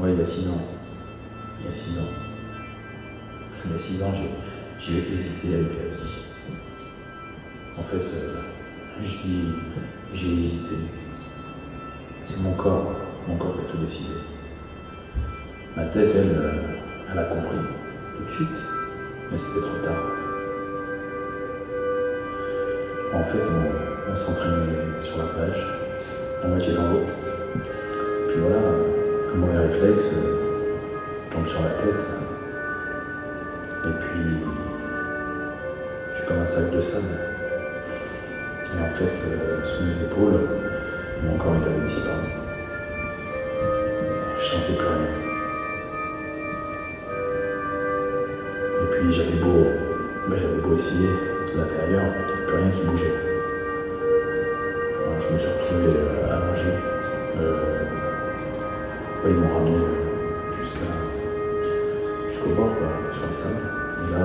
Ouais, il y a 6 ans. Il y a 6 ans. Il y a 6 ans, j'ai hésité avec la vie. En fait, euh, j'ai hésité. C'est mon corps, mon corps qui a tout décidé. Ma tête, elle, euh, elle a compris tout de suite, mais c'était trop tard. En fait, on, s'entraînait sur la plage, la moitié dans l'eau. Puis voilà, comme mauvais réflexe, je tombe sur la tête. Et puis, je suis comme un sac de sable. Et en fait, euh, sous mes épaules, mon corps il avait disparu. Je sentais plus rien. Et puis j'avais beau, j'avais beau essayer l'intérieur, plus rien qui bougeait. Alors, je me suis retrouvé euh, allongé. Euh, ils m'ont ramené jusqu'à jusqu'au bord, sur le sable. Et là,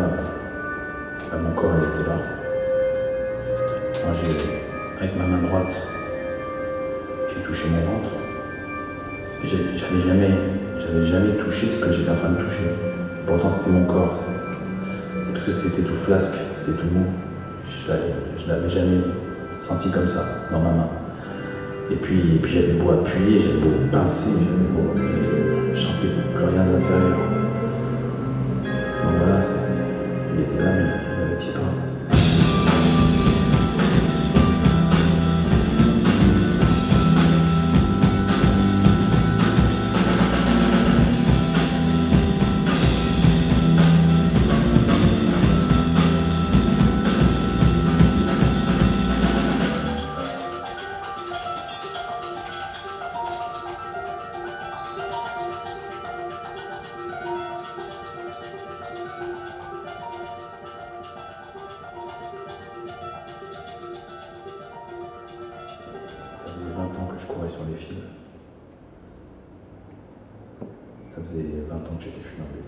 là, mon corps il était là. Avec ma main droite, j'ai touché mon ventre. J'avais jamais, jamais touché ce que j'étais en train de toucher. Pourtant, c'était mon corps. C'est parce que c'était tout flasque, c'était tout mou. Je l'avais jamais senti comme ça dans ma main. Et puis, j'avais beau appuyer, j'avais beau pincer, j'avais. Rien de l'intérieur. Donc voilà, il était là, mais il avait disparu. Je courais sur les fils. Ça faisait 20 ans que j'étais funambule.